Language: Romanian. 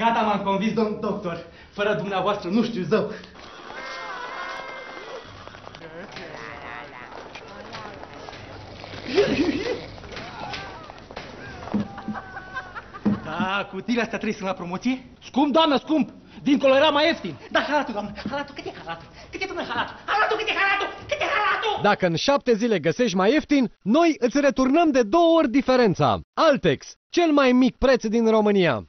Gata, m-am convins, domn doctor. Fără dumneavoastră nu știu zău. Da, cutiile astea trebuie să la promoție? Scump, doamnă, scump! Dincolo era mai ieftin. Da, halatul, doamnă, halatul, cât e halatul? Cât e, doamnă, halatul? Halatul, cât e halatul? Cât e halatul? Dacă în șapte zile găsești mai ieftin, noi îți returnăm de două ori diferența. Altex, cel mai mic preț din România.